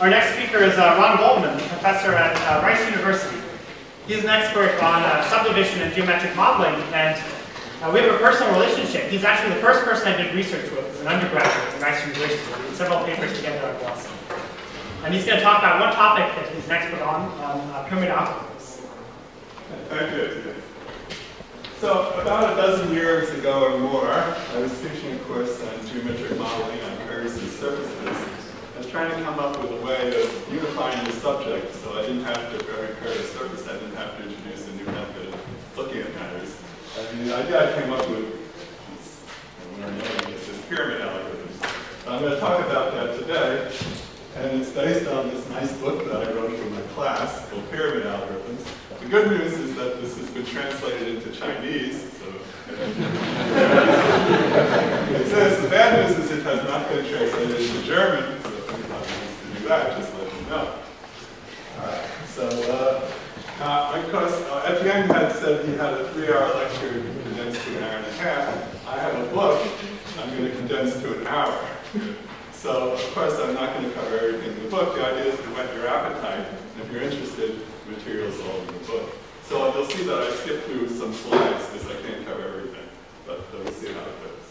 Our next speaker is uh, Ron Goldman, professor at uh, Rice University. He's an expert on uh, subdivision and geometric modeling, and uh, we have a personal relationship. He's actually the first person I did research with as an undergraduate at Rice University. We did several papers together at Boston. And he's going to talk about one topic that he's an expert on, on uh, pyramid algorithms. Thank you. So about a dozen years ago or more, I was teaching a course on geometric modeling on curves and surfaces. Trying to come up with a way of unifying the subject so I didn't have to, for every curved surface, I didn't have to introduce a new method of looking at matters. And the idea I came up with is, is this pyramid algorithms. I'm going to talk about that today, and it's based on this nice book that I wrote for my class called Pyramid Algorithms. The good news is that this has been translated into Chinese, so it says the bad news is it has not been translated into German, to just let me know. Alright, so uh, uh, of course, uh, Etienne had said he had a three-hour lecture condensed to an hour and a half. I have a book I'm going to condense to an hour. So, of course, I'm not going to cover everything in the book. The idea is to whet your appetite. And if you're interested, the material's all in the book. So you'll see that I skip through some slides because I can't cover everything. But we'll see how it goes.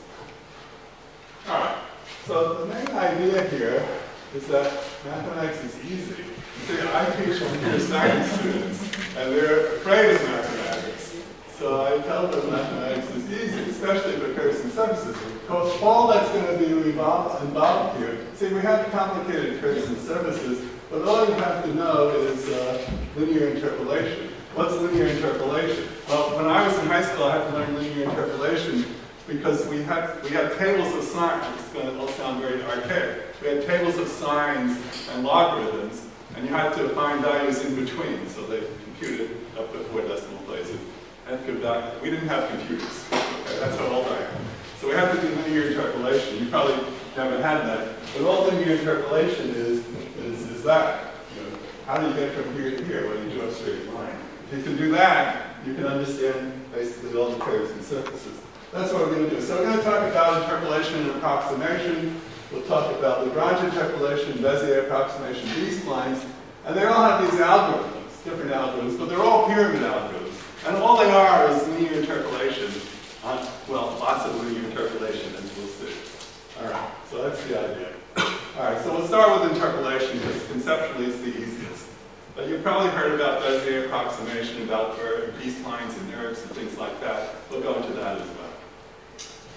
All right. So the main idea here is that mathematics is easy. See, I teach computer science students, and they're afraid of mathematics. So I tell them mathematics is easy, especially for curves and surfaces. Because all that's going to be involved, here, see, we have complicated curves and surfaces, but all you have to know is uh, linear interpolation. What's linear interpolation? Well, when I was in high school, I had to learn linear interpolation because we had, we had tables of sines. It's going to all sound very archaic. We had tables of sines and logarithms, and you had to find values in between, so they computed up to four decimal places. And. We didn't have computers. Okay, that's how old I am. So we have to do linear interpolation. You probably haven't had that. But all linear interpolation is, is, is that. You know, how do you get from here to here when you do a straight line? If you can do that, you can understand basically all the curves and surfaces. That's what we're going to do. So we're going to talk about interpolation and approximation. We'll talk about Lagrange interpolation, Bezier approximation, B-splines. And they all have these algorithms, different algorithms, but they're all pyramid algorithms. And all they are is linear interpolation on, well, lots of linear interpolation, as we'll see. All right, so that's the idea. All right, so we'll start with interpolation because conceptually it's the easiest. But you've probably heard about Bezier approximation, about B-splines and NURBS and things like that. We'll go into that as well.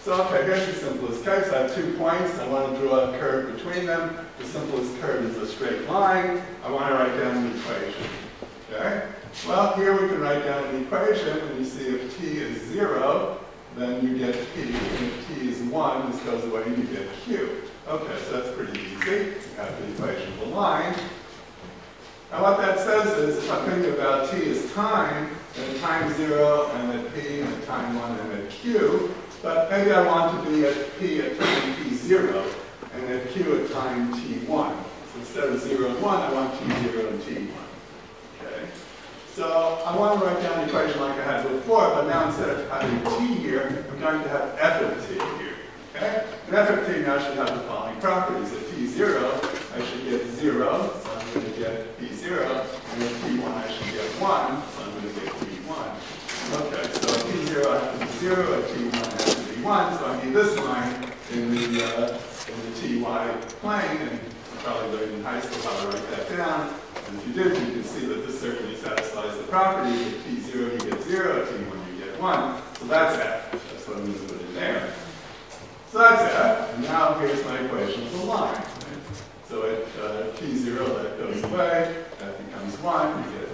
So, okay, here's the simplest case. I have two points. I want to draw a curve between them. The simplest curve is a straight line. I want to write down an equation. Okay? Well, here we can write down an equation, and you see if t is 0, then you get p, and if t is 1, this goes away, and you get q. Okay, so that's pretty easy. You have the equation of the line. Now what that says is, if I'm thinking about t as time, then time 0, and at p, and at time 1, and at q, but maybe I want to be at p at time t0, and at q at time t1. So instead of 0 and 1, I want t0 and t1. Okay? So I want to write down the equation like I had before, but now instead of having t here, I'm going to have f of t here. Okay? And f of t now should have the following properties. At t0, I should get 0, so I'm going to get p0, and at t1 I should get 1, so I'm going to get p1. Okay, so at t0 I have to be 0, at t1 1, so I need this line in the, uh, in the ty plane, and probably learned in high school how to write that down. And if you did, you can see that this certainly satisfies the property. At t0 you get 0, at t1 you get 1. So that's f. That's what I'm going to put in there. So that's f. And now here's my equation for the line. Right? So at uh, t0 that goes away. That becomes 1. You get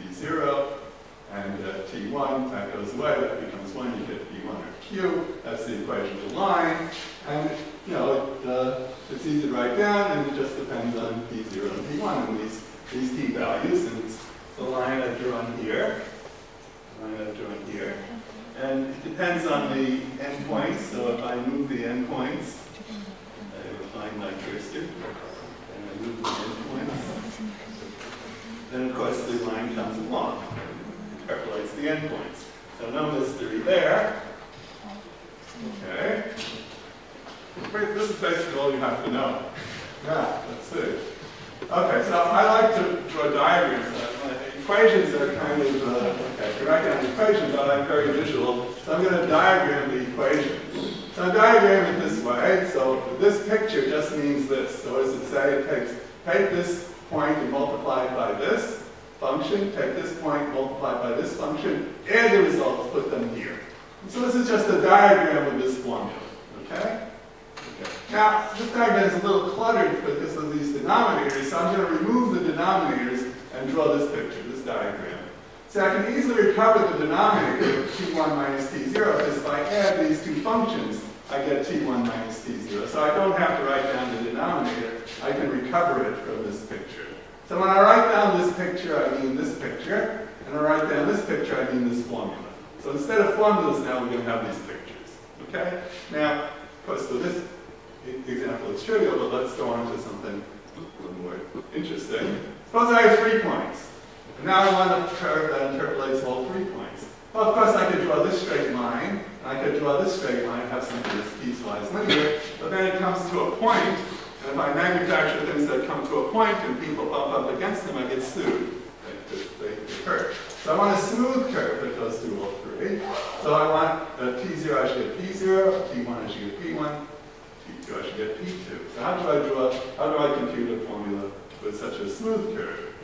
T0, And at t1 that goes away. That becomes 1. You get p1 or q. That's the equation of the line. And you know, it, uh, it's easy to write down, and it just depends on p0 and p1 and these, these t values. And it's the line I've drawn here, the line I've drawn here. And it depends on the endpoints, so if I move the endpoints, I refine my cursor, and I move the endpoints, then of course the line comes along and interpolates the endpoints. So no mystery there. Okay. This is basically all you have to know. Now, let's see. Okay, so I like to draw diagrams. Uh, equations are kind of, uh, okay, if you write down equations, I like very visual. So I'm going to diagram the equation. So I'm it this way. So this picture just means this. So what does it say? It takes, take this point and multiply it by this function, take this point, multiply it by this function, and the results, put them here. So this is just a diagram of this formula, okay? okay? Now, this diagram is a little cluttered because of these denominators, so I'm going to remove the denominators and draw this picture, this diagram. So I can easily recover the denominator of t1 minus t0 because if I add these two functions, I get t1 minus t0. So I don't have to write down the denominator, I can recover it from this picture. So when I write down this picture, I mean this picture, and I write down this picture, I mean this formula. So instead of formulas now, we're going to have these pictures. Okay? Now, of course, for this example, is trivial, but let's go on to something a little more interesting. Suppose I have three points. And now I want a curve that interpolates all three points. Well, of course, I could draw this straight line, and I could draw this straight line, have something that's piecewise linear, but then it comes to a point, and if I manufacture things that come to a point and people bump up against them, I get sued. They, they, they hurt. So I want a smooth curve that goes through all three. So I want a T0, I should get P0, T1, I should get P1, T2, I should get P2. So how do I draw, how do I compute a formula with such a smooth curve?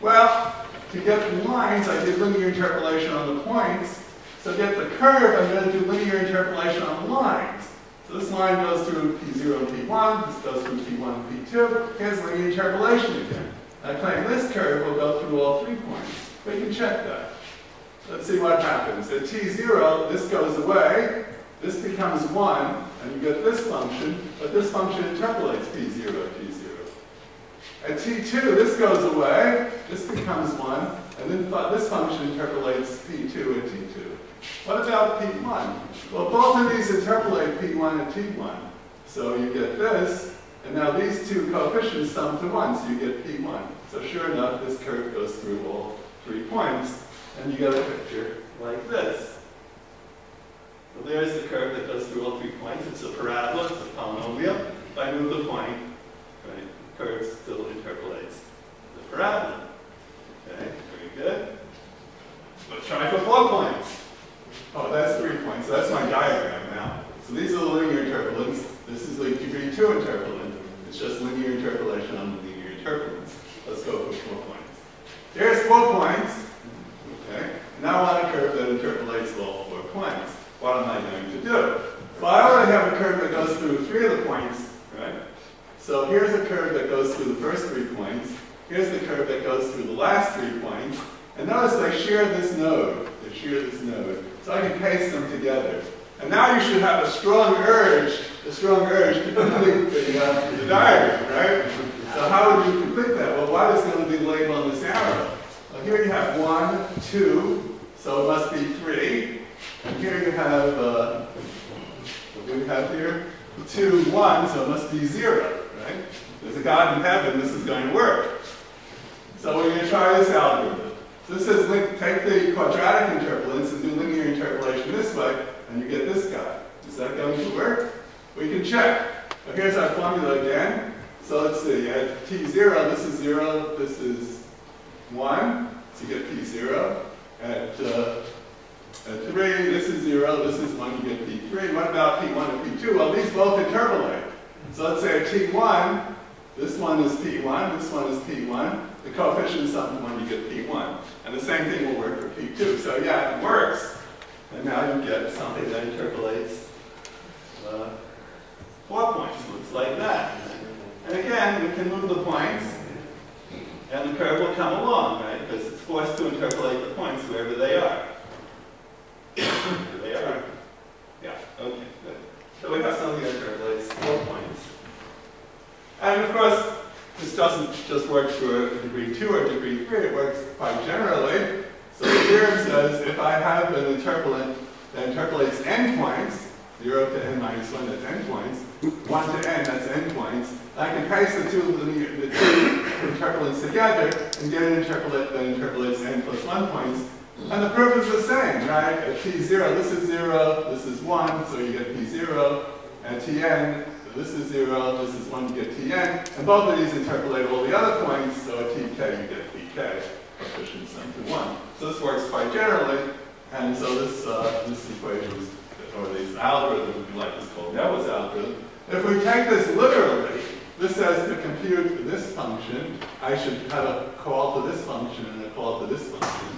Well, to get the lines, I did linear interpolation on the points. So to get the curve, I'm going to do linear interpolation on the lines. So this line goes through P0 and P1, this goes through P1 and P2. Here's linear interpolation again. I claim this curve will go through all three points. We can check that. Let's see what happens. At t0, this goes away. This becomes 1, and you get this function, but this function interpolates p0, t0. At t2, this goes away. This becomes 1, and then this function interpolates p2 and t2. What about p1? Well, both of these interpolate p1 and t1. So you get this, and now these two coefficients sum to 1, so you get p1. So sure enough, this curve goes through all three points, and you get a picture like this. So there's the curve that goes through all three points. It's a parabola, it's a polynomial. If I move the point, right, the curve still interpolates the parabola. Okay, very good. Let's try for four points. Oh, that's three points. That's my diagram now. So these are the linear interpolants. This is the degree two interpolant. It's just linear interpolation on the linear interpolants. Let's go for four points. There's four points. Okay. Now I want a curve that interpolates all four points. What am I going to do? Well, I already have a curve that goes through three of the points, right? So here's a curve that goes through the first three points. Here's the curve that goes through the last three points. And notice they share this node. They share this node. So I can paste them together. And now you should have a strong urge, a strong urge to complete the, uh, the diagram, right? So how would you complete that? Well, what is going to be the label on this arrow? Here you have one, two, so it must be three. And here you have, uh, what do we have here? Two, one, so it must be zero, right? There's a God in heaven, this is going to work. So we're going to try this algorithm. So this says take the quadratic interpolants and do linear interpolation this way, and you get this guy. Is that going to work? We can check. Here's our formula again. So let's see, at t0, this is 0, this is 1, you get p0. At, uh, at 3, this is 0, this is 1, you get p3. What about p1 and p2? Well, these both interpolate. So let's say at t1, this one is p1, this one is p1. The coefficient is something 1, you get p1. And the same thing will work for p2. So yeah, it works. And now you get something that interpolates uh, four points. Looks like that. And again, we can move the points, and the curve will come along, right? Because forced to interpolate the points wherever they are. They are. Yeah, okay, good. So we have something that interpolates four points. And of course, this doesn't just work for degree 2 or degree 3, it works quite generally. So the theorem says if I have an interpolant that interpolates n points, 0 to n minus 1, that's n points, 1 to n, that's n points, I can paste the two, linear, the two interpolants together and get an interpolant that interpolates n plus 1 points. And the proof is the same, right? At t0, this is 0, this is 1, so you get p0. At tn, this is zero, this is one, you get Tn, and both of these interpolate all the other points, so at Tk you get Pk, coefficient sum to one. So this works quite generally, and so this, uh, this equation is, or this algorithm, if you like, is called Neville's algorithm. If we take this literally, this says to compute this function, I should have a call to this function and a call to this function.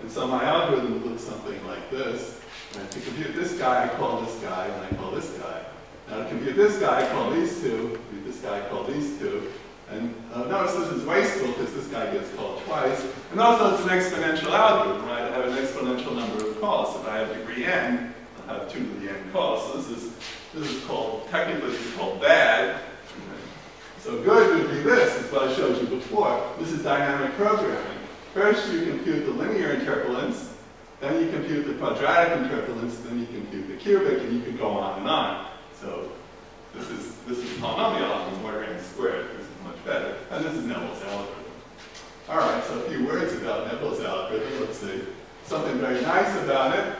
And so my algorithm looks something like this. And to compute this guy, I call this guy, and I call this guy. Now to compute this guy, I call these two, compute this guy, I call these two. And uh, notice this is wasteful because this guy gets called twice. And also it's an exponential algorithm, right? I have an exponential number of calls. If I have degree n, have two to the n. So this is, this is called, technically it's called bad. So good would be this, is what I showed you before. This is dynamic programming. First you compute the linear interpolants, then you compute the quadratic interpolants, then you compute the cubic, and you can go on and on. So this is this is polynomial n squared. This is much better. And this is Neville's algorithm. All right, so a few words about Neville's algorithm. Let's see. Something very nice about it.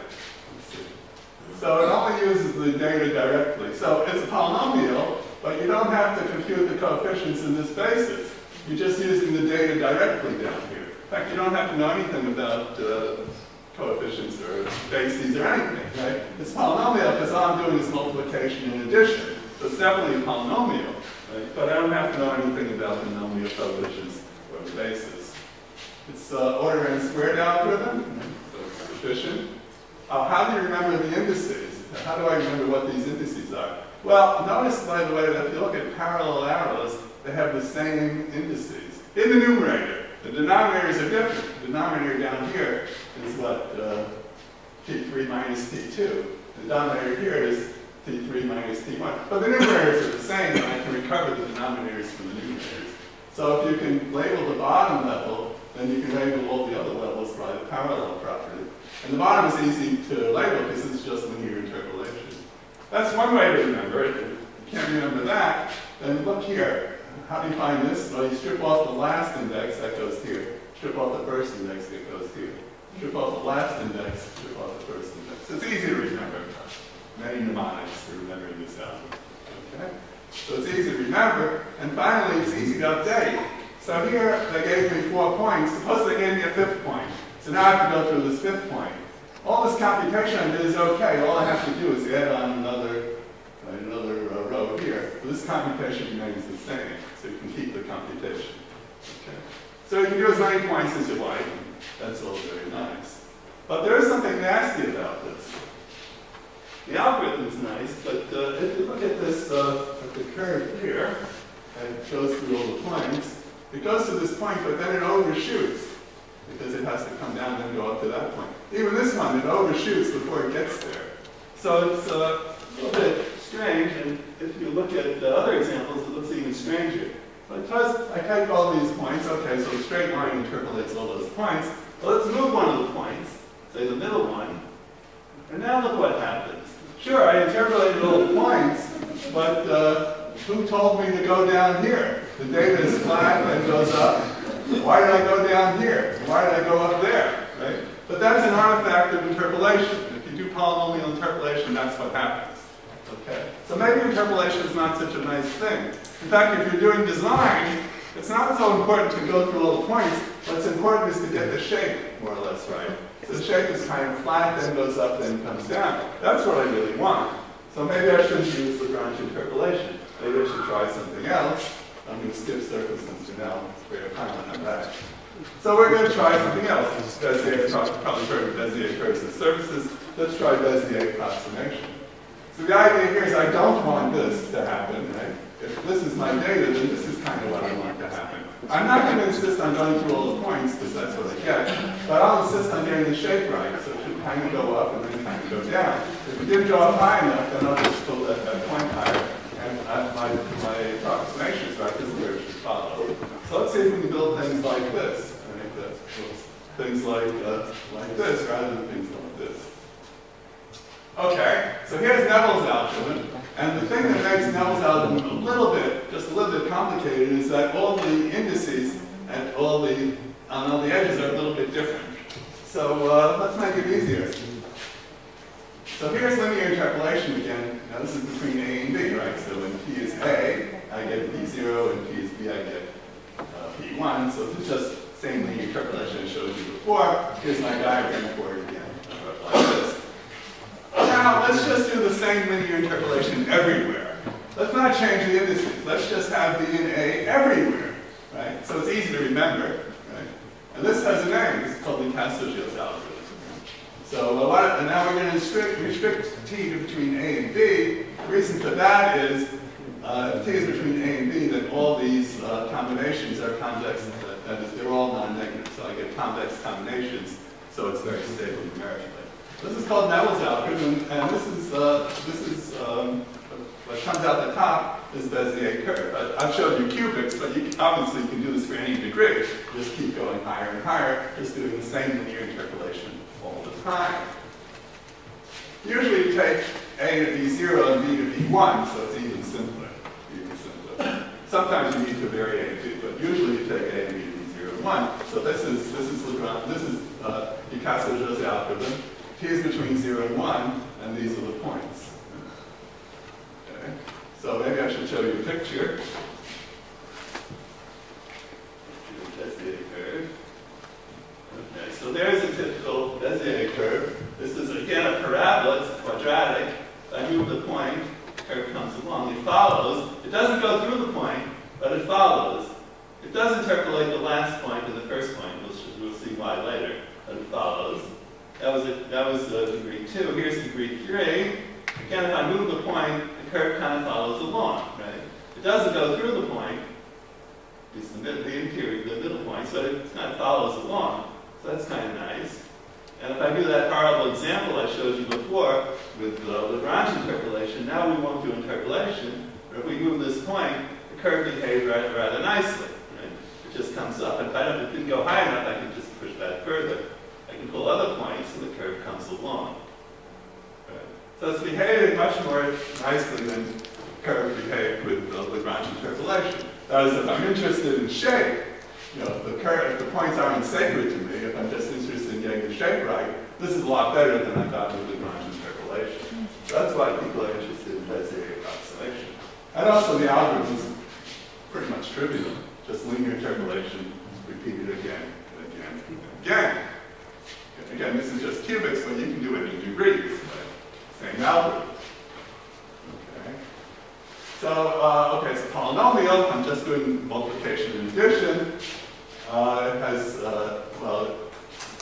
So it only uses the data directly. So it's a polynomial, but you don't have to compute the coefficients in this basis. You're just using the data directly down here. In fact, you don't have to know anything about uh, coefficients or bases or anything, right? It's polynomial because all I'm doing is multiplication and addition. So it's definitely a polynomial, right? But I don't have to know anything about the number of coefficients or the bases. It's uh, order n squared algorithm, so it's efficient. Uh, how do you remember the indices? How do I remember what these indices are? Well, notice, by the way, that if you look at parallel arrows, they have the same indices. In the numerator, the denominators are different. The denominator down here is what uh, T3 minus T2. The denominator here is T3 minus T1. But the numerators are the same, and I can recover the denominators from the numerators. So if you can label the bottom level, then you can label all the other levels by the parallel property. And the bottom is easy to label because it's just linear interpolation. That's one way to remember it. If you can't remember that, then look here. How do you find this? Well, you strip off the last index, that goes here. Strip off the first index, that goes here. Strip off the last index, strip off the first index. So It's easy to remember. Many mnemonics for remembering this out. Okay? So it's easy to remember. And finally, it's easy to update. So here, they gave me four points. Suppose they gave me a fifth. So now I have to go through this fifth point. All this computation I did is okay. All I have to do is add on another, another uh, row here. This computation remains the same, so you can keep the computation. Okay. So you can do as many points as you like. That's all very nice. But there is something nasty about this. The algorithm is nice, but uh, if you look at this, uh, at the curve here, and it goes through all the points, it goes to this point, but then it overshoots because it has to come down and go up to that point. Even this one, it overshoots before it gets there. So it's a little bit strange, and if you look at the other examples, it looks even stranger. But I take all these points, okay, so a straight line interpolates all those points. Well, let's move one of the points, say the middle one, and now look what happens. Sure, I interpolated all the points, but uh, who told me to go down here? The data is flat and goes up. Why did I go down here? Why did I go up there? Right? But that's an artifact of interpolation. If you do polynomial interpolation, that's what happens. Okay? So maybe interpolation is not such a nice thing. In fact, if you're doing design, it's not so important to go through all the points. What's important is to get the shape more or less right. So the shape is kind of flat, then goes up, then comes down. That's what I really want. So maybe I shouldn't use Lagrange interpolation. Maybe I should try something else. I'm going to skip you now spare time on that back. So we're going to try something else. This Bezier, probably heard of Bezier curves and surfaces. Let's try Bezier approximation. So the idea here is I don't want this to happen, right? If this is my data, then this is kind of what I want to happen. I'm not going to insist on going through all the points because that's what I get, but I'll insist on getting the shape right. So it should kind of go up and then kind of go down. If it didn't up high enough, then I'll just pull that, that point higher. And uh, my, my approximation is right, this is where it should follow. So let's see if we can build things like this. I think that things like, uh, like this rather than things like this. Okay, so here's Neville's algorithm. And the thing that makes Neville's algorithm a little bit, just a little bit complicated is that all the indices and all the, on all the edges are a little bit different. So uh, let's make it easier. So here's linear interpolation again. Now this is between A and B, right? So when P is a, I get p0, and P is b, I get uh, p1. So it's just same linear interpolation I showed you before. Here's my diagram for it again. Now, let's just do the same linear interpolation everywhere. Let's not change the indices. Let's just have b and a everywhere, right? So it's easy to remember, right? And this has a name. It's called the Casteljau algorithm. So uh, what, and now we're going to restrict, restrict t to between a and b. The reason for that is uh, if t is between a and b, then all these uh, combinations are convex. That, is, they're all non-negative. So I get convex combinations. So it's very stable numerically. This is called Neville's algorithm, and this is uh, this is um, what comes out the top is Bezier curve. I, I've showed you cubics, but you obviously you can do this for any degree. Just keep going higher and higher, just doing the same linear interpolation time. Usually you take A to be 0 and B to be 1, so it's even simpler. Even simpler. Sometimes you need to vary A B, but usually you take A B to be 0 and 1. So this is this is Lagrange, this is uh, de Casteljau algorithm. T is between 0 and 1, and these are the points. Okay. So maybe I should show you a picture. Bezier curve. Okay, so there's a typical Bezier curve. This is again a parabola, it's quadratic. If I move the point, the It follows. It doesn't go through the point, but it follows. It does interpolate the last point and the first point. We'll, we'll see why later, but it follows. That was, a, that was uh, degree two. Here's degree three. Again, if I move the point, the curve kind of follows along, right? It doesn't go through the point, it's the, the interior, the middle point, so it kind of follows along. So that's kind of nice. And if I do that horrible example I showed you before with uh, Lagrange interpolation, now we won't do interpolation, but if we move this point, the curve behaves rather, rather nicely. Right? It just comes up. And if I don't, if it didn't go high enough, I can just push that further. I can pull other points, and the curve comes along. Right? So it's behaving much more nicely than curve behaved with the Lagrange interpolation. That is, if I'm interested in shape, you know, if the curve, if the points aren't sacred to me, if I'm just interested in getting the shape right, this is a lot better than I got with interpolation. So that's why people are interested in Bezier approximation. And also the algorithm is pretty much trivial, just linear interpolation repeated again and again and again. And Again, this is just cubics, but you can do it in degrees. Same algorithm. So, uh, okay, it's a polynomial. I'm just doing multiplication and addition. Uh, it has, uh, well,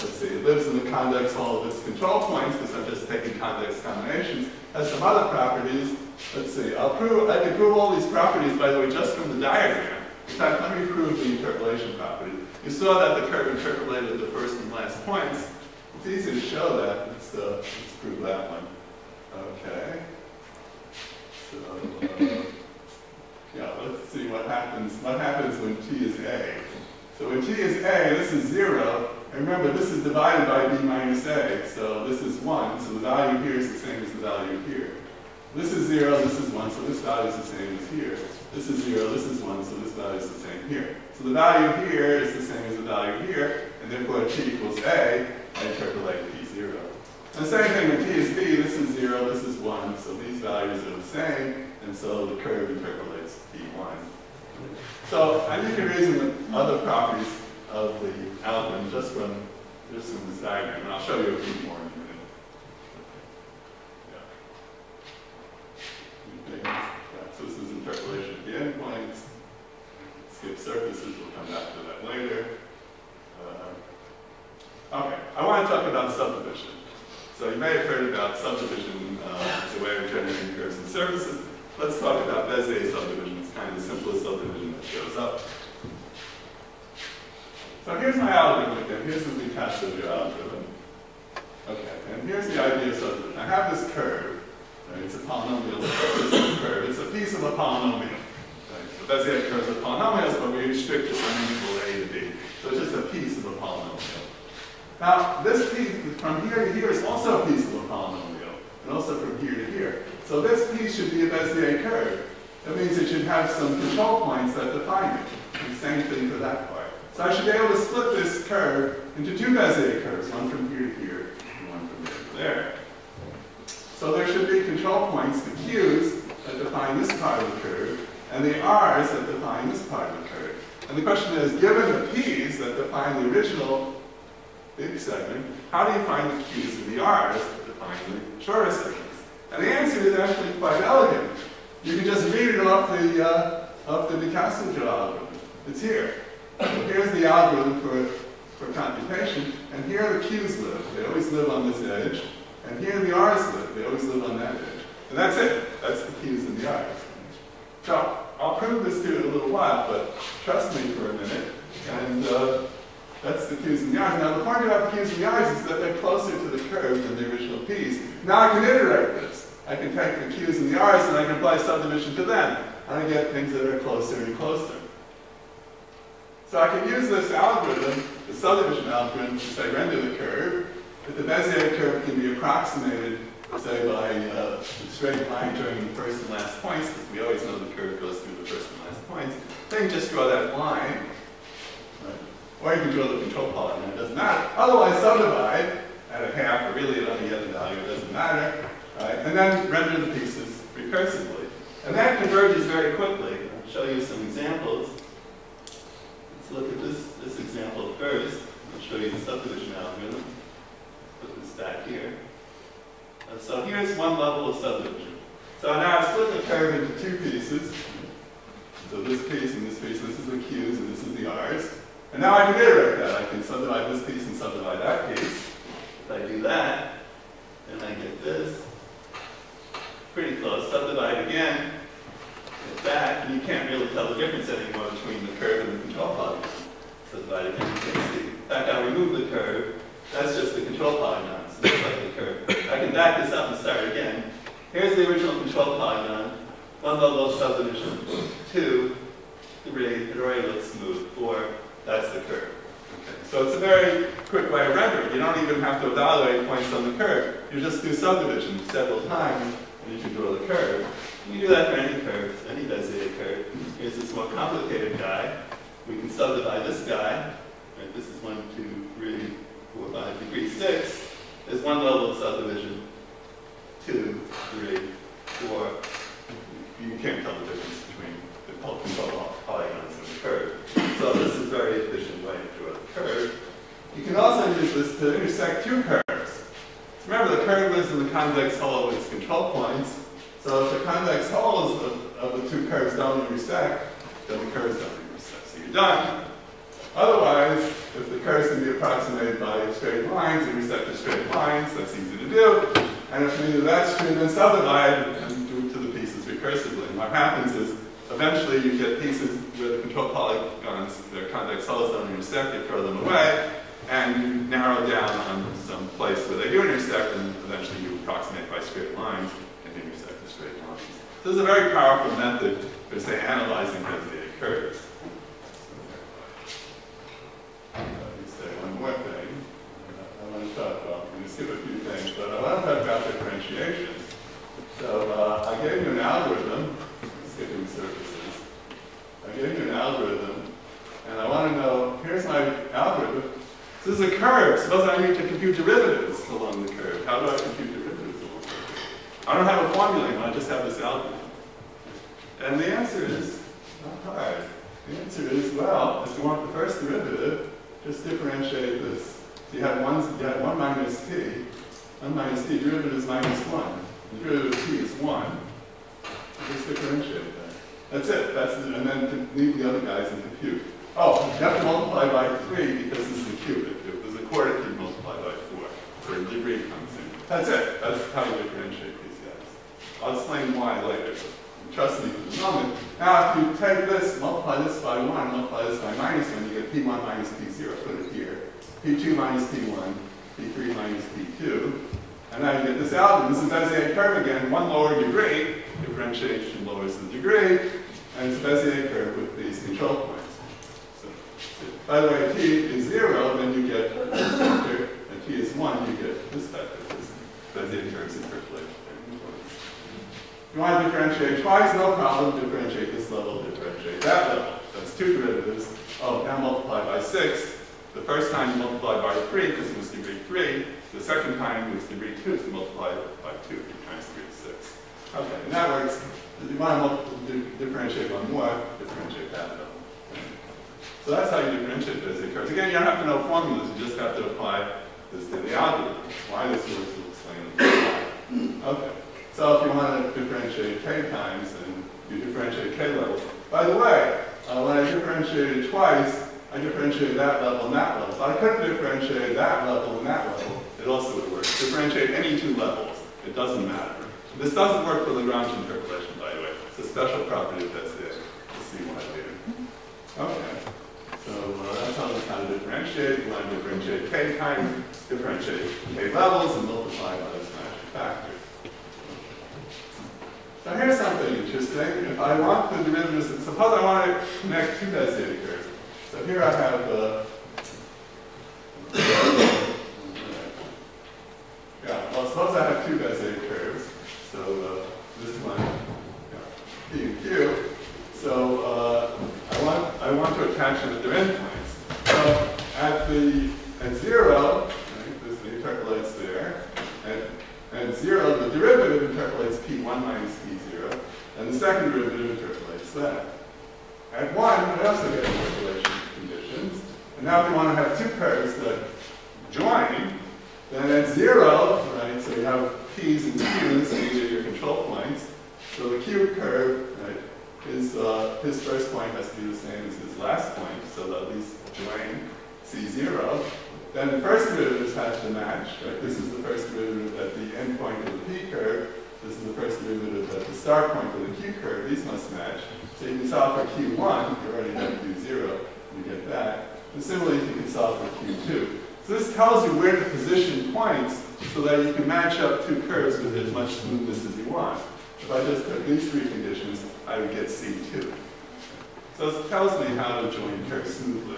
let's see, it lives in the convex hull of its control points because I'm just taking convex combinations. Has some other properties. Let's see, I'll prove, I can prove all these properties, by the way, just from the diagram. In fact, let me prove the interpolation property. You saw that the curve interpolated the first and last points. It's easy to show that. Let's, uh, let's prove that one. Okay. So, uh, yeah, let's see what happens. What happens when t is a? So when t is a, this is zero. And remember, this is divided by b minus a. So this is one. So the value here is the same as the value here. This is zero, this is one, so this value is the same as here. This is zero, this is one, so this value is the same here. So the value here is the same as the value here, and therefore t equals a, I interpolate p0. And the same thing with t is b, this is zero, this is one, so these values are the same, and so the curve interpolates p1. So, and you can reason with other properties of the algorithm just from, just from this diagram, and I'll show you a few more in a minute. So this is interpolation of the endpoints. Skip surfaces, we'll come back to that later. Uh, okay, I want to talk about subdivision. So you may have heard about subdivision uh, as a way of generating curves and surfaces. Let's talk about Bezier subdivision. It's kind of the simplest subdivision that shows up. So here's my algorithm again. Here's the de Casteljau algorithm. Okay, and here's the idea subdivision. I have this curve. Right? It's a polynomial curve. It's a piece of a polynomial. Right? So Bezier curves are polynomials, but we restrict to some equal a to b. So it's just a piece of a polynomial. Now, this piece from here to here is also a piece of a polynomial, and also from here to here. So this piece should be a Bezier curve. That means it should have some control points that define it. Same thing for that. So I should be able to split this curve into two Bezier curves, one from here to here, and one from there to there. So there should be control points, the Q's, that define this part of the curve, and the r's that define this part of the curve. And the question is, given the p's that define the original big segment, how do you find the q's and the r's that define the shorter segments? And the answer is actually quite elegant. You can just read it off the, uh, off the de Casteljau algorithm. It's here. Here's the algorithm for, for computation, and here the q's live. They always live on this edge. And here the r's live. They always live on that edge. And that's it. That's the q's and the r's. So I'll prove this to you in a little while, but trust me for a minute. And uh, that's the q's and the r's. Now the point about the q's and the r's is that they're closer to the curve than the original p's. Now I can iterate this. I can take the q's and the r's and I can apply subdivision to them. And I get things that are closer and closer. So I can use this algorithm, the subdivision algorithm, to say render the curve. If the Bezier curve can be approximated, say by uh, a straight line during the first and last points, because we always know the curve goes through the first and last points, then you just draw that line. Right? Or you can draw the control polygon, it doesn't matter. Otherwise, subdivide at a half, or really at any other value, it doesn't matter. Right? And then render the pieces recursively. And that converges very quickly. I'll show you some examples. Look at this, this example first. I'll show you the subdivision algorithm. Put this back here. Uh, so here's one level of subdivision. So now I've split the curve into two pieces. So this piece and this piece, this is the Q's and this is the R's. And now I can iterate that. I can subdivide this piece and subdivide that piece. If I do that, then I get this. Pretty close. Subdivide again. That. And you can't really tell the difference anymore between the curve and the control polygon. So you can see. In fact, I'll remove the curve. That's just the control polygon. So looks like the curve. I can back this up and start again. Here's the original control polygon. One level of subdivision. Two, three, it already looks smooth. Four, that's the curve. So it's a very quick way of rendering. You don't even have to evaluate points on the curve. You just do subdivision several times, and you can draw the curve. You do that for any curve, any Bezier curve. Here's this more complicated guy. We can subdivide this guy. Right? This is one, two, three, four, five, degree six. There's one level of subdivision. Two, three, four. You can't tell the difference between the polygons and the curve. So this is a very efficient way to draw the curve. You can also use this to intersect two curves. Remember, the curve lives in the convex hull of its control points. So if the convex hulls of, of the two curves don't intersect, then the curves don't intersect. So you're done. Otherwise, if the curves can be approximated by straight lines, intersect the straight lines, that's easy to do. And if neither that's true, then subdivide and do it to the pieces recursively. And what happens is, eventually you get pieces where the control polygons, their convex hulls don't intersect, you throw them away, and you narrow down on some place where they do intersect, and eventually you approximate by straight lines and intersect the straight lines. Is a very powerful method for, say, analyzing Bezier curves. Let me say one more thing. I want to talk about, I'm going to skip a few things, but I want to talk about differentiation. So uh, I gave you an algorithm, skipping surfaces. I gave you an algorithm, and I want to know, here's my algorithm. This is a curve. Suppose I need to compute derivatives along the curve. How do I compute derivatives along the curve? I don't have a formula, I just have this algorithm. And the answer is not hard. The answer is, well, if you want the first derivative, just differentiate this. So you have one, you have one minus t. One minus t, derivative is minus one. The derivative of t is one. Just differentiate that. That's it. That's the, and then leave the other guys and compute. Oh, you have to multiply by three because this is a cube. If it was a quarter cube, multiply by four. So the degree comes in. That's it. That's how you differentiate these guys. I'll explain why later. Trust me for the moment. Now, if you take this, multiply this by 1, multiply this by minus 1, you get P1 minus P0. Put it here. P2 minus P1, P3 minus P2. And now you get this algorithm. This is Bezier curve again, one lower degree. Differentiation lowers the degree. And it's a Bezier curve with these control points. So, by the way, t is 0, then you get this vector. And t is 1, you get this vector. This Bezier curves interpolate. You want to differentiate twice, no problem. Differentiate this level, differentiate that level. That's two derivatives. Oh, now multiply by 6. The first time you multiply by 3 because it was degree 3. The second time is degree 2, so multiply by 2 times degree 6. Okay, and that works. you want to differentiate one more, differentiate that level. So that's how you differentiate Bezier curves. Again, you don't have to know formulas, you just have to apply this to the algorithm. Why this works will explain. Okay. So if you want to differentiate k times, then you differentiate k levels. By the way, uh, when I differentiated twice, I differentiated that level and that level. So I couldn't differentiate that level and that level. It also would work. Differentiate any two levels. It doesn't matter. This doesn't work for Lagrange interpolation, by the way. It's a special property of Bezier. We'll see why later. Okay. So uh, that's how we kind of differentiate. We want to differentiate k times, differentiate k levels, and multiply by this magic factor. So here's something interesting. If I want the derivatives, suppose I want to connect two Bezier curves. So here I have uh, yeah, well suppose I have two Bezier curves. So uh, this one, yeah, P and Q. So uh, I want I want to attach them at their endpoints. So at the at zero, right, this interpolates there. At, at zero, the derivative interpolates P1 minus P0, and the second derivative interpolates that. At 1, I also get interpolation conditions. And now we want to have two curves that join, then at 0, right, so you have p's and q's, these are your control points. So the q curve, right, his, uh, his first point has to be the same as his last point, so they'll at least join C0. Then the first derivatives have to match, right? This is the first derivative at the end point of the p curve. This is the first derivative at the start point of the q curve. These must match. So you can solve for q1, you already have q0, you get that. And similarly, you can solve for q2. So this tells you where to position points so that you can match up two curves with as much smoothness as you want. If I just took these three conditions, I would get C2. So this tells me how to join curves smoothly.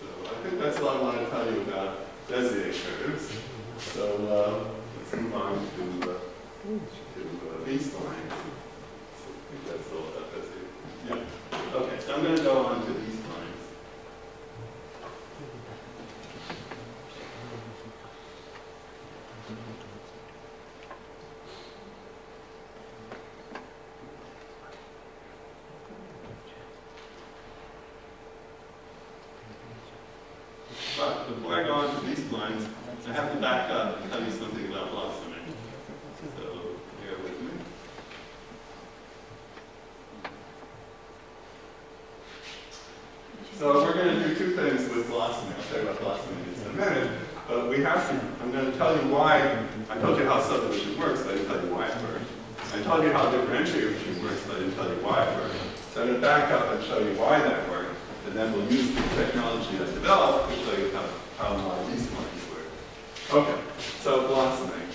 So I think that's all I want to tell you about Bezier curves. So uh, let's move on to, uh, to uh, B-splines. I think that's all about Bezier. Yeah. Okay, so I'm going to go on to B-splines. But before I go on to B-splines, I have to back up and tell you something about blossoming. So bear with me. So we're going to do two things with blossoming. I'll tell you about blossoming in just a minute. But we have to, I'm going to tell you why, I told you how subdivision works, but I didn't tell you why it works. I told you how differentiation works, but I didn't tell you why it works. So I'm going to back up and show you why that works. And then we'll use the technology that's developed to show you how, how and why these points work. Okay, so blossoming.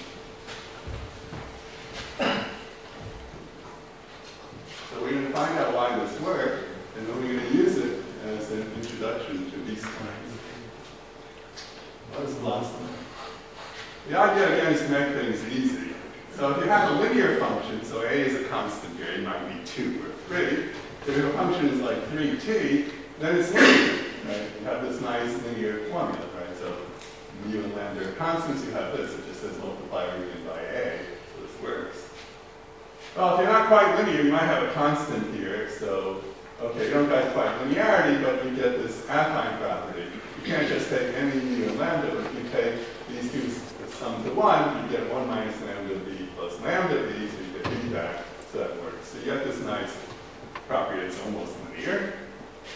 So we're going to find out why this works, and then we're going to use it as an introduction to these points. What is blossoming? Again is to make things easy. So if you have a linear function, so a is a constant here, it might be 2 or 3. If your function is like 3t, then it's linear, right? You have this nice linear formula, right? So mu and lambda are constants, you have this, it just says multiply everything by a, so this works. Well, if you're not quite linear, you might have a constant here, so, okay, you don't get quite linearity, but you get this affine property. You can't just take any mu and lambda, but you take these two sum to 1, you get 1 minus lambda b plus lambda b, so you get b back, so that works. So you get this nice property that's almost linear.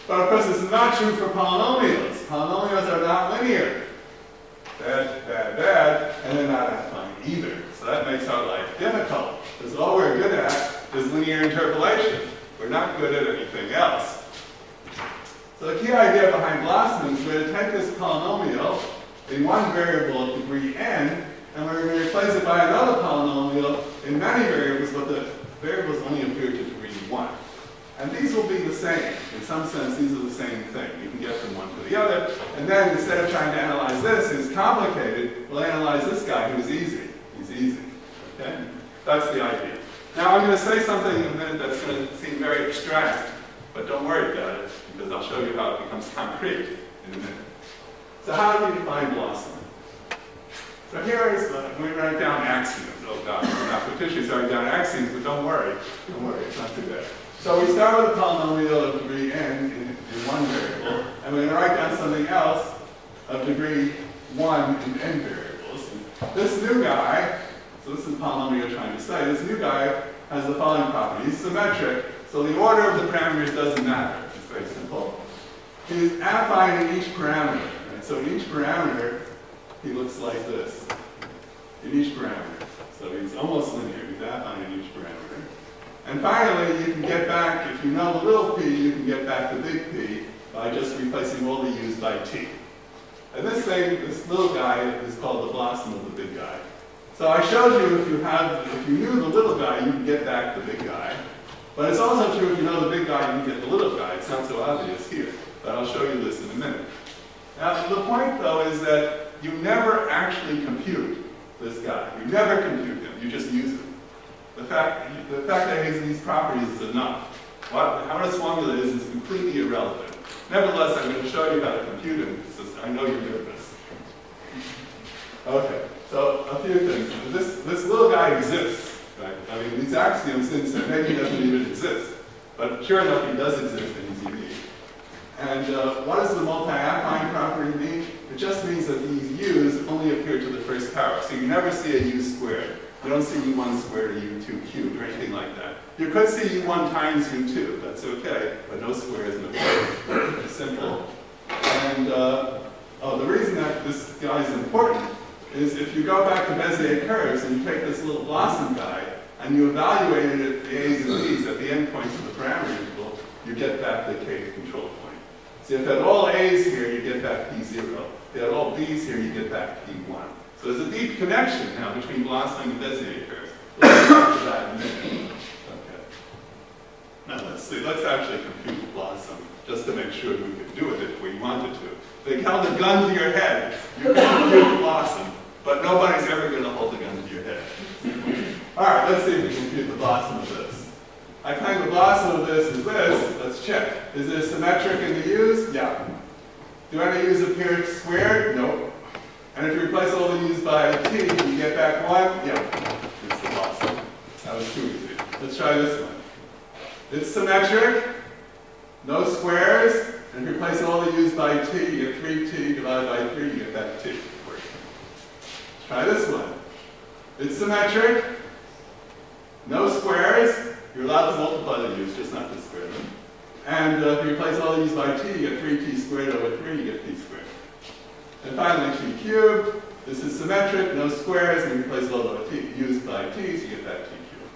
But of course, is not true for polynomials. Polynomials are not linear. Bad, bad, bad, and they're not affine either. So that makes our life difficult, because all we're good at is linear interpolation. We're not good at anything else. So the key idea behind blossoming is we're going to take this polynomial in one variable of degree n, and we're going to replace it by another polynomial in many variables, but the variables only appear to degree 1. And these will be the same. In some sense, these are the same thing. You can get from one to the other. And then instead of trying to analyze this, who's complicated, we'll analyze this guy who's easy. He's easy. Okay? That's the idea. Now I'm going to say something in a minute that's going to seem very abstract, but don't worry about it, because I'll show you how it becomes concrete in a minute. So how do we define blossoming? So here is, uh, we write down axioms. Oh God, we're not potentially writing down axioms, but don't worry. Don't worry, it's not too bad. So we start with a polynomial of degree n in, in one variable, and we're going to write down something else of degree 1 in n variables. And this new guy, so this is the polynomial you're trying to say, this new guy has the following property. He's symmetric, so the order of the parameters doesn't matter. It's very simple. He's affine in each parameter. Right? So in each parameter, he looks like this. In each parameter. So he's almost linear. He's affine in each parameter. And finally, you can get back, if you know the little p, you can get back the big P by just replacing all the u's by t. And this thing, this little guy, is called the blossom of the big guy. So I showed you if you have, if you knew the little guy, you can get back the big guy. But it's also true if you know the big guy, you can get the little guy. It's not so obvious here, but I'll show you this in a minute. Now, the point, though, is that you never actually compute this guy. You never compute him. You just use him. The fact, the fact that he has these properties is enough. What, how this formula is is completely irrelevant. Nevertheless, I'm going to show you how to compute him. I know you're this. Okay, so a few things. This, this little guy exists. Right? I mean, these axioms since maybe he doesn't even exist. But sure enough, he does exist and he's unique. And uh, what does the multi-affine property mean? It just means that these u's only appear to the first power. So you never see a u squared. You don't see u1 squared or u2 cubed or anything like that. You could see u1 times u2. That's okay, but no squares in the simple. And uh, oh, the reason that this guy is important is if you go back to Bezier curves and you take this little blossom guy and you evaluate it at the a's and b's at the endpoints of the parameter interval, you get back the k control. So if at all a's here, you get back p0. If you at all b's here, you get back p1. So there's a deep connection now between blossoming and Bezier curves. We'll get to that in a minute. Okay. Now let's see, let's actually compute blossom just to make sure we can do it if we wanted to. They held a gun to your head, you can compute blossom, but nobody's ever going to hold a gun to your head. All right, let's see if we can compute the blossom of this. I claim the blossom of this is this. Let's check. Is it symmetric in the u's? Yeah. Do any u's appear squared? Nope. And if you replace all the u's by t, you get back one? Yeah. It's the blossom. That was too easy. Let's try this one. It's symmetric. No squares. And if you replace all the u's by t, you get 3t divided by 3, you get that t. Try this one. It's symmetric. No squares. You're allowed to multiply the u's, just not to square them. And uh, if you replace all these by t, you get 3t squared over 3, you get t squared. And finally, t cubed. This is symmetric, no squares, and you replace all the t, u's by t, so you get that t cubed.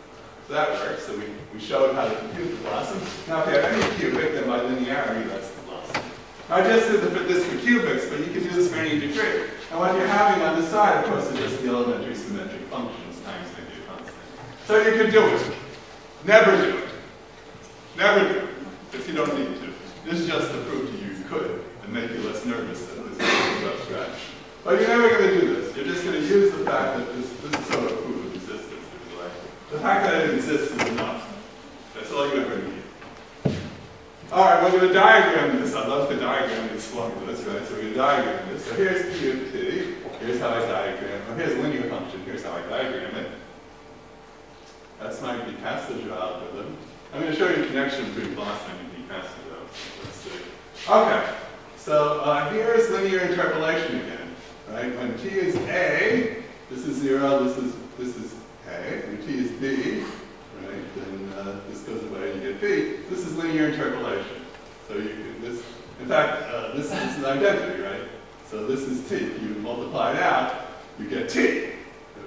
So that works. So we, we showed how to compute the blossom. Now, if you have any cubic, then by linearity, that's the blossom. I just did this for cubics, but you can do this for any degree. And what you're having on the side, of course, is just the elementary symmetric functions times maybe a constant. So you can do it. Never do it. Never do it, if you don't need to. This is just to prove to you you could, and make you less nervous that this is abstract. But you're never going to do this. You're just going to use the fact that this, this is sort of proof of existence, if you like. The fact that it exists is enough. That's all you ever need. All right, we're going to diagram this. I love to diagram these formulas, right? So we're going to diagram this. So here's P of t. Here's how I diagram. Or here's a linear function. Here's how I diagram it. That's my de Casteljau's algorithm. I'm going to show you a connection between Blossom and de Casteljau. Let's see. Okay. So uh, here's linear interpolation again. Right? When t is a, this is zero. This is this is a. When t is b, right? Then uh, this goes away and you get b. This is linear interpolation. So you can, this, in fact, uh, this, is identity, right? So this is t. If you multiply it out, you get t. Okay,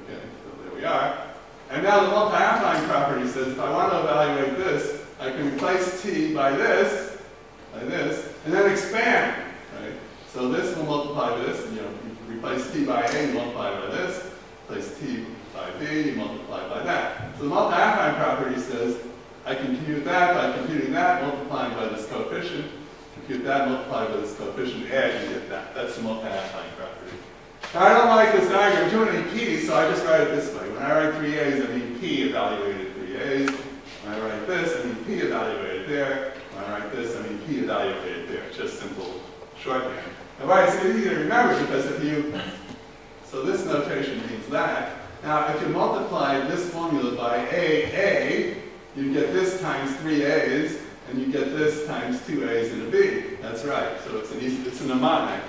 so there we are. And now the multi-affine property says if I want to evaluate this, I can replace t by this, by this, and then expand, right? So this will multiply this, you know, replace t by a, you multiply by this, replace t by b, you multiply by that. So the multi-affine property says I can compute that by computing that, multiplying by this coefficient, compute that, multiply by this coefficient, add, you get that. That's the multi-affine property. Now, I don't like this diagram too many p's, so I just write it this way. When I write three a's, I mean p evaluated three a's. I write this, I mean p evaluated there. When I write this, I mean p evaluated there. Just simple shorthand. And why it's easy to remember because if you So this notation means that. Now, if you multiply this formula by a, a, you get this times three a's, and you get this times two a's and a b. That's right. So it's an easy, it's a mnemonic.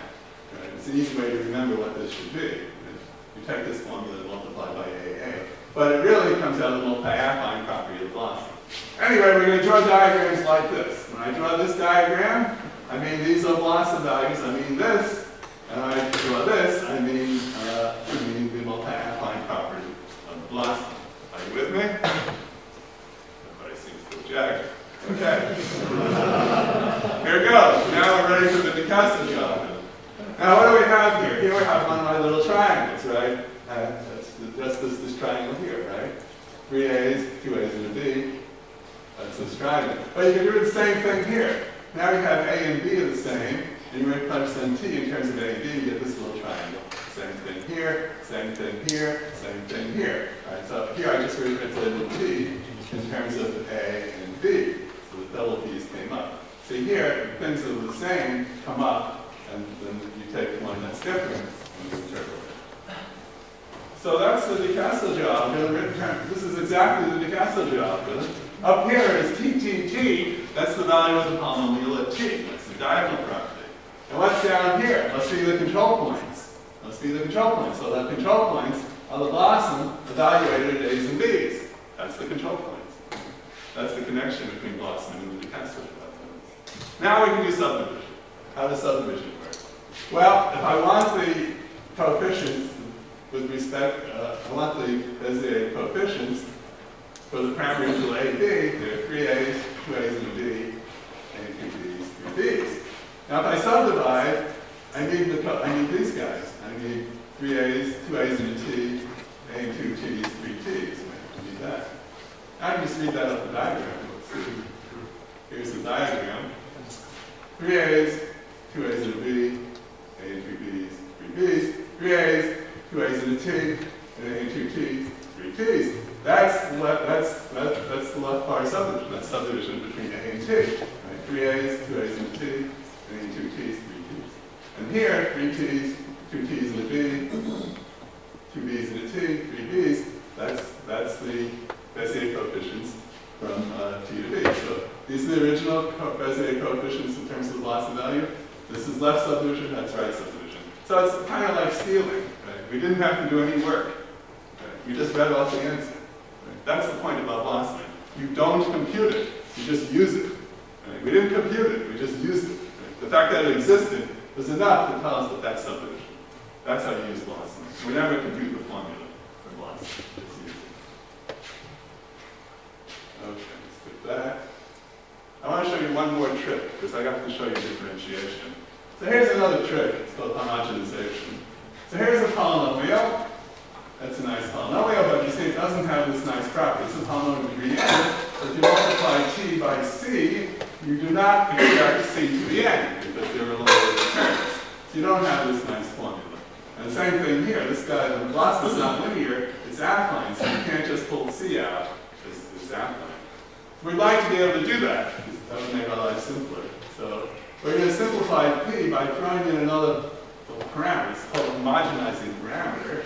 Right? It's an easy way to remember what this should be. You take this formula and multiply by a, a. But it really comes out of the multi-affine property of the blossom. Anyway, we're going to draw diagrams like this. When I draw this diagram, I mean these are blossom values. I mean this. And I draw this, I mean, uh, I mean the multi-affine property of blossom. Are you with me? Everybody seems to object. Okay. here goes. Now we're ready for the Casteljau. Now what do we have here? Here we have one of my little triangles, right? Uh, that's, that's this, this triangle here, right? Three A's, two A's and a B. This triangle. But you can do the same thing here. Now you have A and B are the same, and you represent T in terms of A and B, you get this little triangle. Same thing here, same thing here, same thing here. All right, so here I just represented T in terms of A and B. So the double P's came up. See here, things that are the same come up, and then you take one that's different and you interpret it. So that's the Casteljau. This is exactly the Casteljau. Up here is TTT. That's the value of the polynomial at T. That's the diagonal property. And what's down here? Let's see the control points. Let's see the control points. So the control points are the blossom evaluated at A's and B's. That's the control points. That's the connection between blossom and the Casteljau. Now we can do subdivision. How does subdivision work? Well, if I want the coefficients with respect, uh, I want the Bezier coefficients for the parameter interval A, B, there are three A's, two A's and a B, and two B's, three B's. Now if I subdivide, I need the I need these guys. I need three A's, two A's and a T, and two T's, three T's. I need that. I can just read that up the diagram. Here's the diagram. Three A's, two A's and a B, and two B's, three B's, three A's, two A's and a T, and A two T's, three T's. That's that's, that's, that's the left of subdivision. That's subdivision between A and T. Right? Three A's, two A's and a T, and two T's, three T's. And here, three T's, two T's and a B, two B's and a T, three B's. That's, that's the Bezier coefficients from uh, T to B. So these are the original Bezier coefficients in terms of the blossom value. This is left subdivision, that's right subdivision. So it's kind of like stealing. Right? We didn't have to do any work. Right? We just read off the answer. That's the point about blossom. You don't compute it, you just use it. Right? We didn't compute it, we just used it. Right? The fact that it existed was enough to tell us that that's subdivision. That's how you use blossom. We never compute the formula for it. Okay, let's do that. I want to show you one more trick, because I got to show you differentiation. So here's another trick. It's called homogenization. So here's a polynomial. That's a nice polynomial, but you see it doesn't have this nice property. It's a polynomial degree n. If you multiply t by c, you do not expect c to the n, because there are lower terms. So you don't have this nice formula. And the same thing here. This guy, the velocity is not linear, it's affine, so you can't just pull c out. It's, it's affine. We'd like to be able to do that. That would make our life simpler. So we're going to simplify p by throwing in another parameter. It's called homogenizing parameter.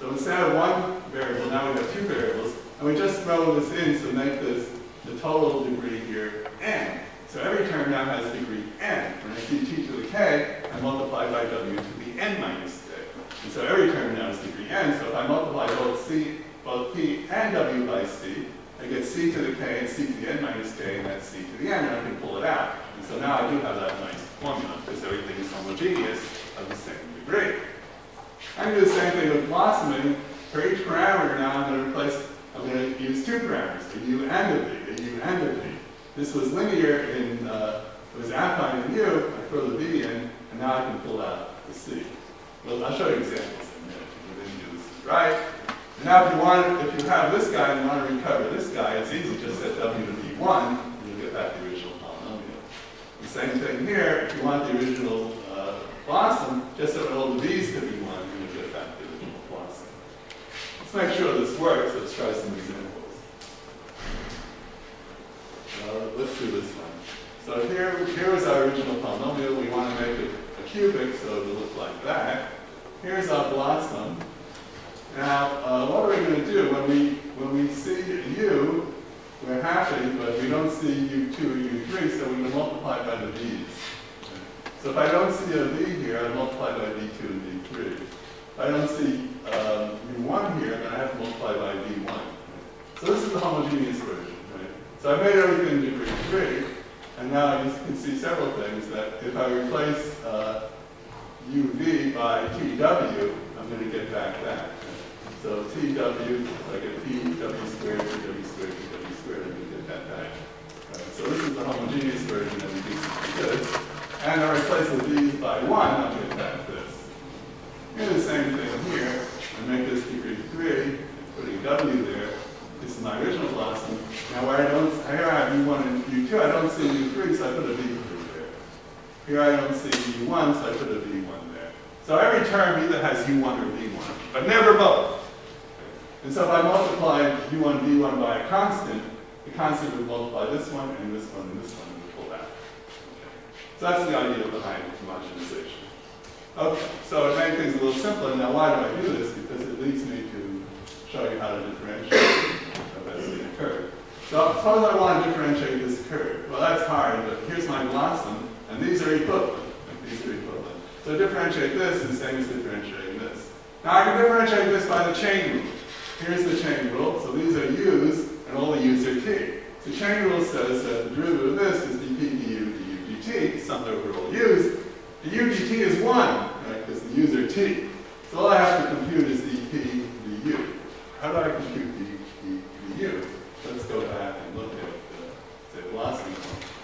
So instead of one variable, now we have two variables, and we just throw this in to make this the total degree here n. So every term now has degree n. When I see t to the k, I multiply by w to the n minus k. And so every term now is degree n. So if I multiply both c, both p and w by c, I get c to the k and c to the n minus k, and that's c to the n, and I can pull it out. So now I do have that nice formula, because everything is homogeneous of the same degree. I do the same thing with blossoming. For each parameter now, I'm going to replace, I'm going to use two parameters, a u and a v, a u and a v. This was linear in, uh, it was affine in u, I throw the v in, and now I can pull out the c. Well, I'll show you examples in a minute, but then do this right. And now if you want, if you have this guy and you want to recover this guy, it's easy, just set w to v1, and you'll get back the original polynomial. The same thing here, if you want the original uh, blossom, just set all the v's to be one get back the original blossom. Let's make sure this works, let's try some examples. Uh, let's do this one. So here, here is our original polynomial. We want to make it a cubic, so it'll look like that. here's our blossom. Now, uh, what are we going to do when we when we see u? We're happy, but we don't see u2 or u3, so to multiply by the v's. So if I don't see a v here, I multiply by v2 and v3. If I don't see um, u1 here, then I have to multiply by v1. So this is the homogeneous version, right? So I made everything degree 3, and now you can see several things that if I replace uh, uv by tw, I'm going to get back that. So tw, I get tw squared, tw squared, and we get that back. Right, so this is the homogeneous version of to this. And I replace the v's by 1, I'll get back this. Do the same thing here. I make this degree 3, putting w there. This is my original blossom. Now where I don't, here I have u1 and u2, I don't see u3, so I put a v3 there. Here I don't see u1, so I put a v1 there. So every term either has u1 or v1, but never both. And so if I multiply u1, v1 by a constant, the constant would multiply this one, and this one, and this one, and pull out. So that's the idea behind homogenization. Okay, so it made things a little simpler. Now why do I do this? Because it leads me to show you how to differentiate as the curve. So suppose I want to differentiate this curve. Well, that's hard, but here's my blossom, and these are equivalent. These are equivalent. So differentiate this is the same as differentiating this. Now I can differentiate this by the chain rule. Here's the chain rule. So these are u's, and all the u's are t. So chain rule says that the derivative of this is dp du du dt, summed over all u's. The u dt is 1, right, because the u's are t. So all I have to compute is dp du. How do I compute the, du? Let's go back and look at the, velocity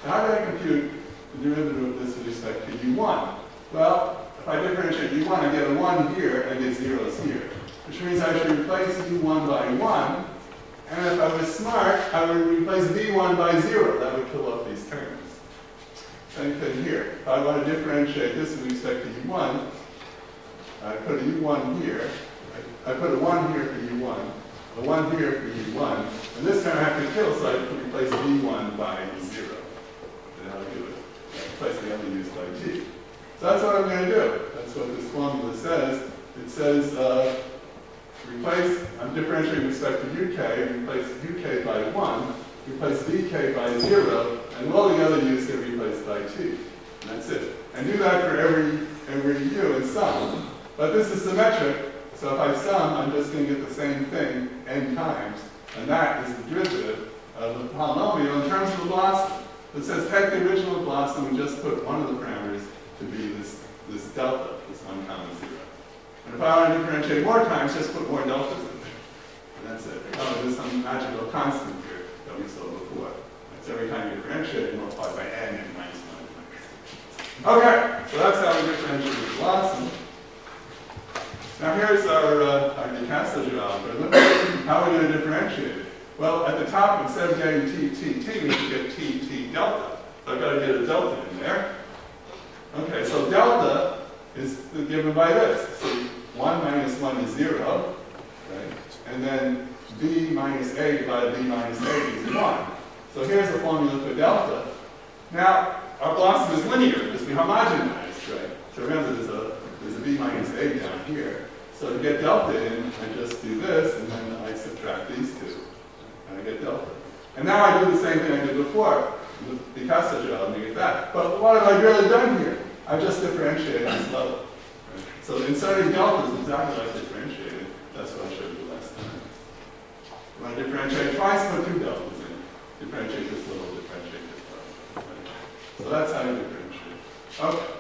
Now, how do I compute the derivative of this with respect to u1? Well, if I differentiate u1, I get a 1 here, and I get zeros here which means I should replace u1 by 1. And if I was smart, I would replace v1 by 0. That would kill off these terms. Same thing here. If I want to differentiate this with respect to u1, I put a u1 here. I put a 1 here for u1, a 1 here for u1. And this time I have to kill, so I replace v1 by 0. And I'll do it. Replace the other u's by t. So that's what I'm going to do. That's what this formula says. It says uh, replace, I'm differentiating with respect to uk, replace uk by 1, replace dk by 0, and all the other u's get replaced by t. And that's it. And do that for every, every u and sum. But this is symmetric, so if I sum, I'm just going to get the same thing n times. And that is the derivative of the polynomial in terms of the blossom. It says take the original blossom and just put one of the parameters to be this, this delta, this 1 comma 0. And if I want to differentiate more times, just put more deltas in there. And that's it. Oh, there's some magical constant here that we saw before. That's every time you differentiate, you multiply by n and minus 1. Okay, so that's how we differentiate the blossom. Now here's our, uh, our de algorithm. How are we going to differentiate it? Well, at the top, instead of getting t, t, t, we should get t, t, delta. So I've got to get a delta in there. Okay, so delta is given by this. So 1 minus 1 is 0, right? And then b minus a divided by b minus a is 1. So here's the formula for delta. Now, our blossom is linear because we homogenized, right? So remember, there's a, there's a b minus a down here. So to get delta in, I just do this, and then I subtract these two, and I get delta. And now I do the same thing I did before, the Casteljau, and I get that. But what have I really done here? I've just differentiated this level. So inserting delta is exactly like differentiating. That's what I showed you last time. When I differentiate twice, put two deltas in. Differentiate this little, differentiate this level. Right? So that's how you differentiate. Okay.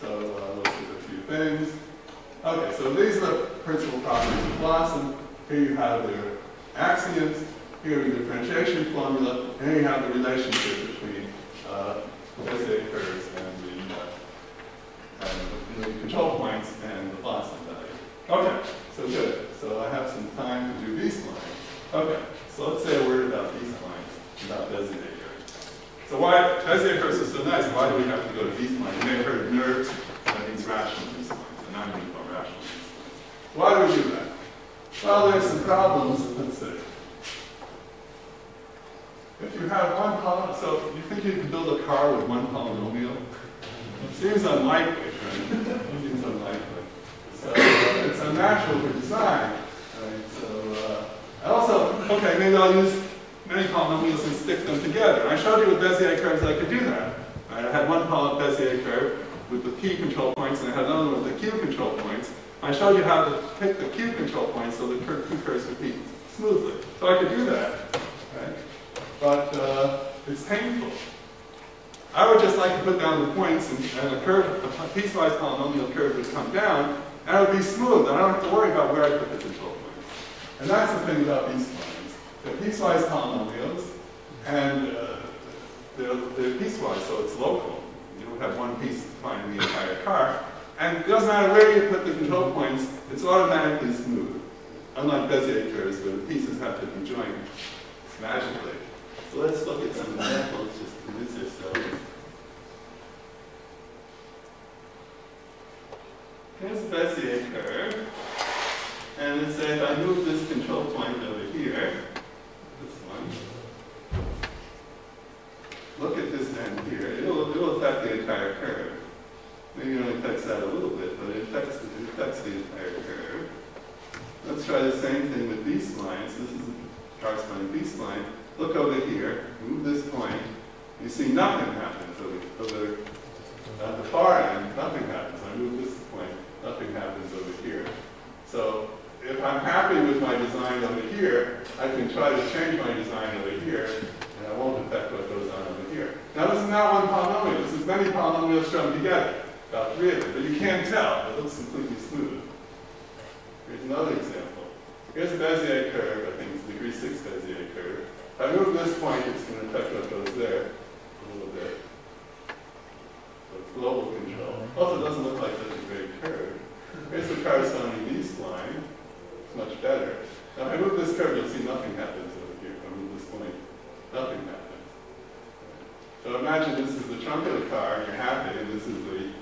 So uh, let's look at a few things. Okay, so these are the principal properties of blossom. Here you have their axioms. Here the differentiation formula. And here you have the relationship between uh, Bezier curves and and the control points and the blossom value. Okay, so good. So I have some time to do B-splines. Okay, so let's say a word about B-splines, about curves. So why, Bezier curves are so nice, why do we have to go to B-splines? You may have heard NURBS, that means rational lines, and non-uniform rational lines. Why do we do that? Well, there's some problems, let's see. If you have one column, so you think you can build a car with one polynomial? Seems unlikely, right? seems unlikely. So it's unnatural for design. Right? So, uh, I also, okay, maybe I'll use many polynomials and stick them together. And I showed you with Bezier curves I could do that. Right? I had one poly Bezier curve with the p control points, and I had another one with the q control points. I showed you how to pick the q control points so the two curves would be smoothly. So I could do that, right? But uh, it's painful. I would just like to put down the points and, and a curve, a piecewise polynomial curve would come down, and it would be smooth, and I don't have to worry about where I put the control points. And that's the thing about B-splines. They're piecewise polynomials, and uh, they're, they're piecewise, so it's local. You don't have one piece defining the entire car. And it doesn't matter where you put the control points, it's automatically smooth. Unlike Bezier curves, where the pieces have to be joined magically. So let's look at some examples convince yourselves. Uh, here's a Bezier curve. And let's say if I move this control point over here, this one, look at this end here. It'll, it'll affect the entire curve. Maybe it only affects that a little bit, but it affects, it affects the entire curve. Let's try the same thing with B-splines. This is a corresponding B spline. Look over here, move this point. You see nothing happens over, at the far end, nothing happens. I move this point, nothing happens over here. So if I'm happy with my design over here, I can try to change my design over here, and I won't affect what goes on over here. Now this is not one polynomial, this is many polynomials strung together, about three of them, but you can't tell, it looks completely smooth. Here's another example. Here's a Bezier curve, I think it's a degree six Bezier curve. If I move this point, it's going to affect what goes there a little bit. So it's global control. Also, it doesn't look like such a great curve. Here's the corresponding B spline. It's much better. Now, if I move this curve, you'll see nothing happens over here. If I move this point, nothing happens. So imagine this is the trunk of the car, and you're happy, and this is the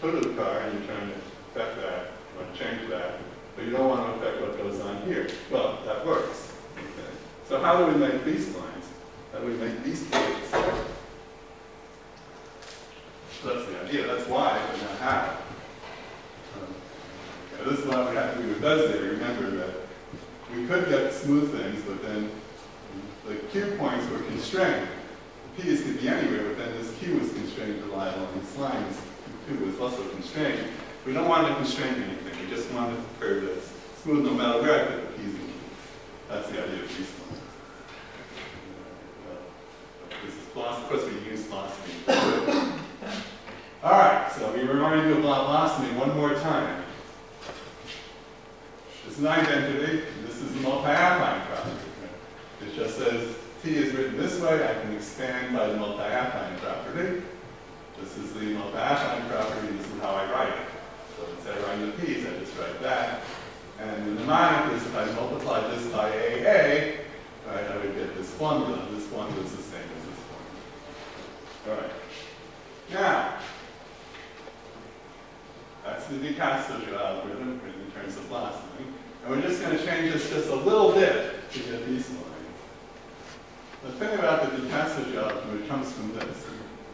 hood of the car, and you're trying to affect that, to change that, but you don't want to affect what goes on here. Well, that works. Okay. So how do we make B-splines? How do we make these points? That's the idea. That's why, but not how. Um, okay, this is why we have to do with Bezier. Remember that we could get smooth things, but then the Q points were constrained. P P's could be anywhere, but then this Q was constrained to lie along B-splines. Q was also constrained. We don't want to constrain anything. We just want a curve that's smooth no matter where I put the P's and Q's. That's the idea of these lines. This is philosophy. Of course, we use philosophy. All right, so we remind you of blossoming one more time. Is an identity. This is the multi-affine property. It just says T is written this way. I can expand by the multi-affine property. This is the multi-affine property. This is how I write it. So instead of writing the P's, I just write that. And the mnemonic is if I multiply this by AA, right, I would get this formula. This formula is the same as this formula. All right. Now, that's the de Casteljau algorithm in terms of blossoming. And we're just going to change this just a little bit to get B-splines. The thing about the de algorithm, it comes from this.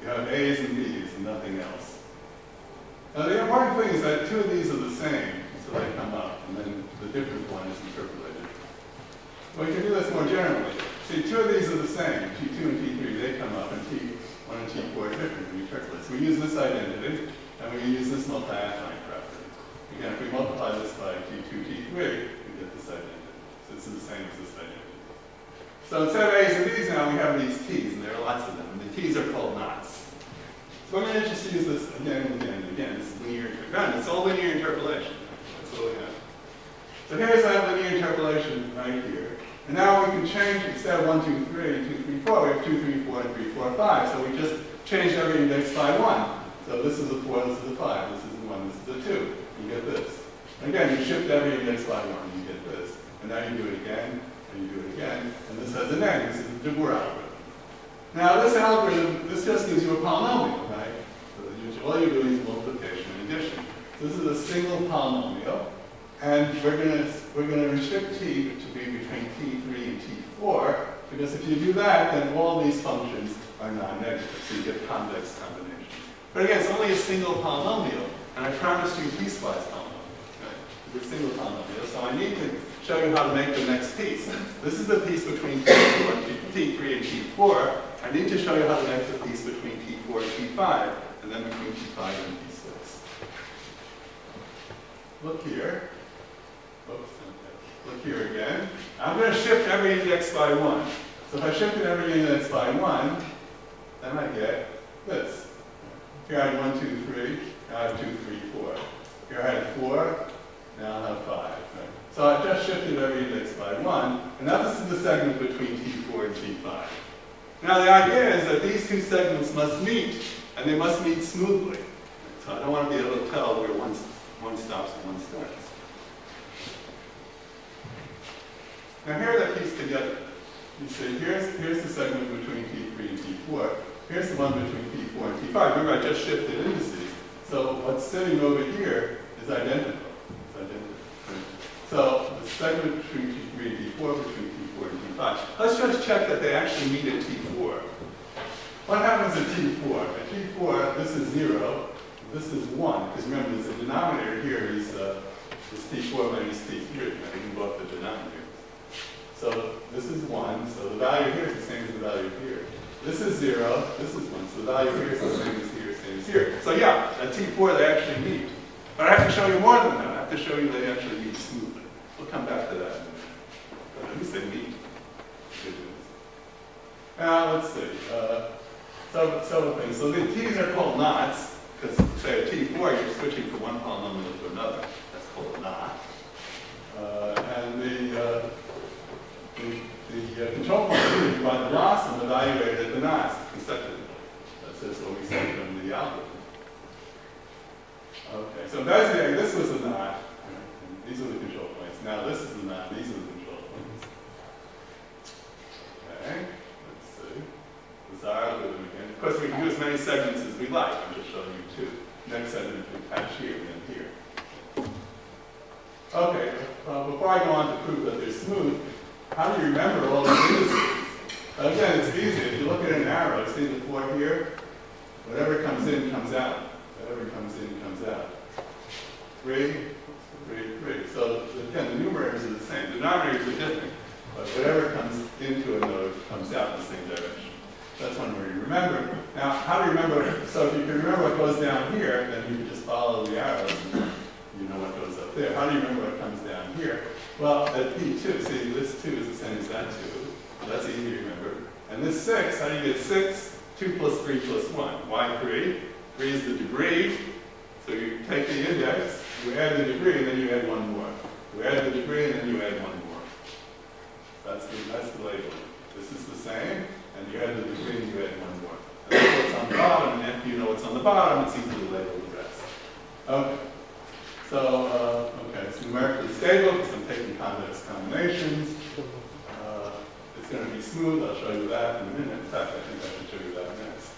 You have A's and B's and nothing else. Now the important thing is that two of these are the same, so they come up, and then the different one is interpolated. You can do this more generally. See, two of these are the same, T2 and T3, they come up, and T1 and T4 are different when you. So we use this identity, and we use this multi-affine property. Again, if we multiply this by T2, T3, we get this identity. So is the same as this identity. So instead of A's and B's now, we have these T's, and there are lots of them. And the T's are called knots. So I'm going to just use this again and again and again. This is linear, again, it's all linear interpolation. That's all we have. So here's that linear interpolation right here. And now we can change, instead of 1, 2, 3, 2, 3, 4, we have 2, 3, 4, and 3, 4, 5. So we just changed every index by 1. So this is a 4, this is a 5, this is a 1, this is a 2. You get this. Again, you shift every index by 1, you get this. And now you do it again, and you do it again, and this has an end. This is the de Boor algorithm. Now this algorithm, this just gives you a polynomial, right? So all you're doing is multiplication and addition. So this is a single polynomial, and we're going to we're going to restrict t to be between t3 and t4, because if you do that, then all these functions are non-negative, so you get convex combinations. But again, it's only a single polynomial, and I promised you piecewise polynomials. Okay? is a single polynomial. So I need to show you how to make the next piece. This is the piece between T4 T, T3 and T4. I need to show you how to make the piece between T4 and T5, and then between T5 and T6. Look here. Oops. Look here again. I'm going to shift every index by one. So if I shifted every index by one, then I get this. Here I had one, two, three. Now I have two, three, four. Here I had four. Now I have five. Right? So I just shifted every index by one, and now this is the segment between T4 and T5. Now the idea is that these two segments must meet, and they must meet smoothly. So I don't want to be able to tell where one, one stops and one starts. Now here they're pieced together. You see, here's, here's the segment between T3 and T4. Here's the one between T4 and T5. Remember, I just shifted indices. So what's sitting over here is identical. It's identical. So the segment between T3 and T4, between T4 and T5. Let's just check that they actually meet at T4. What happens at T4? At T4, this is 0, this is 1, because remember, the denominator here is, uh, is T4 minus T3. I can both the denominators. So this is 1, so the value here is the same as the value here. This is 0, this is 1, so the value here is the same as here, same as here. So yeah, at T4 they actually meet. But I have to show you more than that. I have to show you they actually meet smoothly. We'll come back to that. But at least they meet. Now, let's see. Uh, so, several things. So the t's are called knots, because say at t4 you're switching from one polynomial to another. That's called a knot. Uh, the, the uh, control point is by the loss and evaluated the knots consecutively. That's just what we said from the algorithm. Okay, so basically this was a knot. These are the control points. Now this is the knot. These are the control points. Okay, let's see. This algorithm again. Of course, we can do as many segments as we like. I'm just showing you two. Next segment we patch here and then here. Okay, uh, before I go on to prove that they're smooth, how do you remember all these indices? Again, it's easy. If you look at an arrow, see the four here? Whatever comes in comes out. Whatever comes in comes out. Three, three, three. So again, the numerators are the same. The denominators are different. But whatever comes into a node comes out in the same direction. That's one way you remember. Now, how do you remember? So if you can remember what goes down here, then you can just follow the arrows and you know what goes up there. How do you remember what comes down here? Well, at P2, see, this 2 is the same as that 2. That's easy to remember. And this 6, how do you get 6? 2 plus 3 plus 1. Why 3? 3 is the degree. So you take the index, you add the degree, and then you add one more. You add the degree, and then you add one more. That's the, that's the label. This is the same, and you add the degree, and you add one more. And that's what's on the bottom, and after you know what's on the bottom, it's easy to label the rest. Okay. So, uh, okay, it's numerically stable because I'm taking convex combinations. Uh, it's going to be smooth. I'll show you that in a minute. In fact, I think I should show you that next.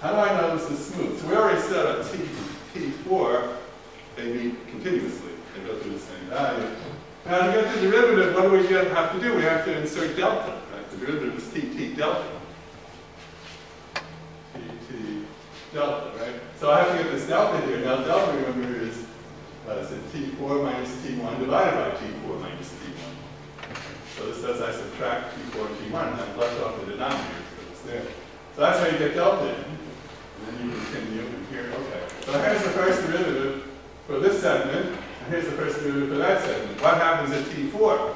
How do I know this is smooth? So we already said on T, T4, they meet continuously. They go through the same value. Now, to get the derivative, what do we have to do? We have to insert delta. Right? The derivative is tt delta. tt delta, right? So I have to get this delta here. Now, delta, remember, is is it T4 minus T1 divided by T4 minus T1. So this says I subtract T4 and T1, and I'm left off the denominator, so it's there. So that's how you get delta. And then you continue from here, okay. So here's the first derivative for this segment, and here's the first derivative for that segment. What happens at T4?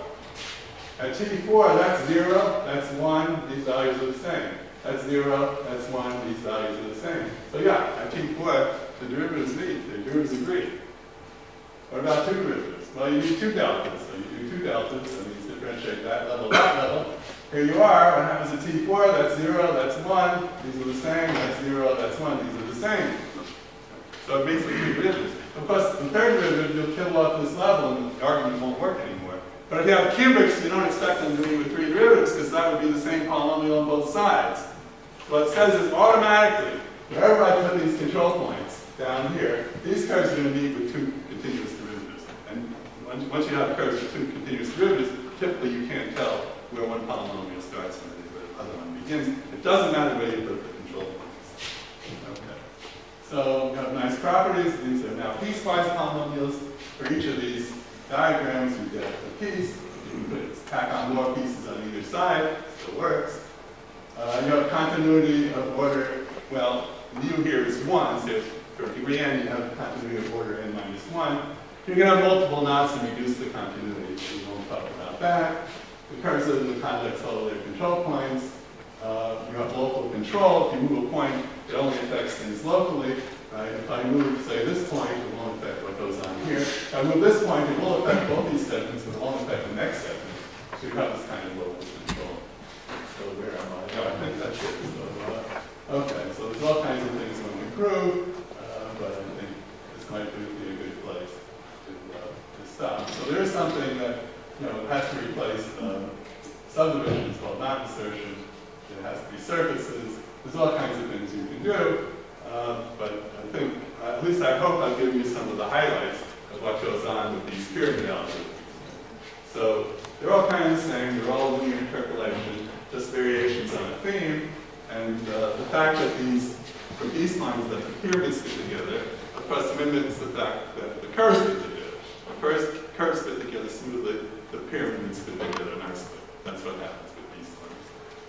At T4, that's 0, that's 1, these values are the same. That's 0, that's 1, these values are the same. So yeah, at T4, the derivatives meet, the derivatives agree. What about two derivatives? Well, you need two deltas. So you do two deltas, and you differentiate that level, that level. Here you are. What happens at T4? That's 0, that's 1. These are the same. That's 0, that's 1. These are the same. So it makes two derivatives. Of course, the third derivative, you'll kill off this level, and the argument won't work anymore. But if you have cubics, you don't expect them to be with three derivatives, because that would be the same polynomial on both sides. What it says is automatically, wherever I put these control points down here, these curves are going to meet with two continuous once, you have curves with two continuous derivatives, typically you can't tell where one polynomial starts and where the other one begins. It doesn't matter where you put the control points. Okay. So we have nice properties. These are now piecewise polynomials. For each of these diagrams, you get a piece, you can put, tack on more pieces on either side, still works. Uh, you have continuity of order, well, mu here is one, so for n, you have continuity of order n minus one. You can have multiple knots and reduce the continuity, we won't talk about that. Recursive in the of their control points. Uh, you have local control, if you move a point, it only affects things locally. Right? If I move, say, this point, it won't affect what goes on here. If I move this point, it will affect both these segments, but it won't affect the next segment. So you have this kind of local control. So where am I? No, I think that's it. So, uh, okay, so there's all kinds of things we can improve, uh, but I think this might be uh, stop. So there is something that, you know, has to replace um, subdivisions called knot insertion. It has to be surfaces. There's all kinds of things you can do. Uh, but I think, at least I hope I've given you some of the highlights of what goes on with these pyramid algorithms. So they're all kind of the same, they're all linear interpolation, just variations on a theme. And uh, the fact that these, from B-splines that the pyramids fit together, of course mimics the fact that the curves fit together. First curves fit together smoothly, the pyramids fit together nicely. That's what happens with these lines.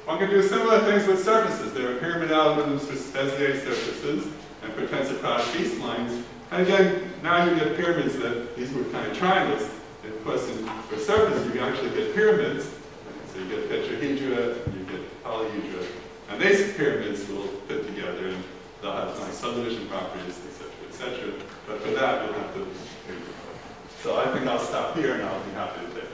One can do similar things with surfaces. There are pyramid algorithms for Bezier surfaces and for tensor product lines. And again, now you get pyramids that, these were kind of triangles. Of course, in, for surfaces, you actually get pyramids. So you get tetrahedra, you get polyhedra. And these pyramids will fit together and they'll have nice subdivision properties, etc., etc. But for that, you'll have to. So I think I'll stop here and I'll be happy to